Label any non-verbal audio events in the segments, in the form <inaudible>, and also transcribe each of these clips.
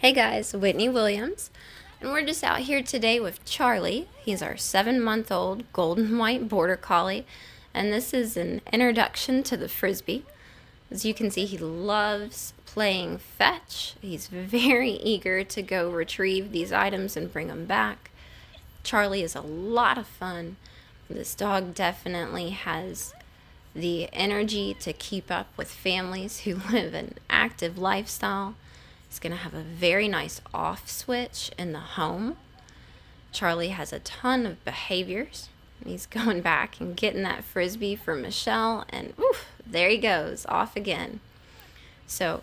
Hey guys, Whitney Williams, and we're just out here today with Charlie. He's our seven month old golden white border collie, and this is an introduction to the frisbee. As you can see, he loves playing fetch. He's <laughs> very eager to go retrieve these items and bring them back. Charlie is a lot of fun. This dog definitely has the energy to keep up with families who <laughs> live an active lifestyle. He's going to have a very nice off switch in the home. Charlie has a ton of behaviors. He's <laughs> going back and getting that frisbee for Michelle, and oof, there he goes, off again. So,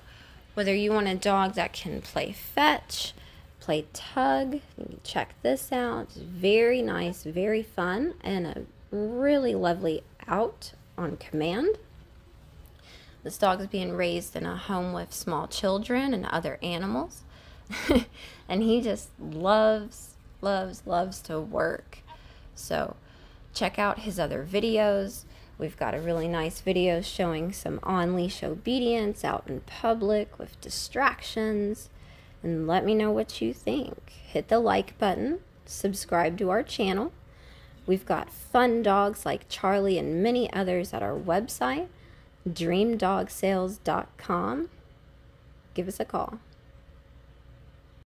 whether you want a dog that can play fetch, play tug, check this out. It's very nice, very fun, and a really lovely out on command. This dog is being raised in a home with small children and other animals. <laughs> and he just loves, loves, loves to work. So check out his other videos. We've got a really nice video showing some on leash obedience out in public with distractions. And let me know what you think. Hit the like button, subscribe to our channel. We've got fun dogs like Charlie and many others at our website dreamdogsales.com. Give us a call.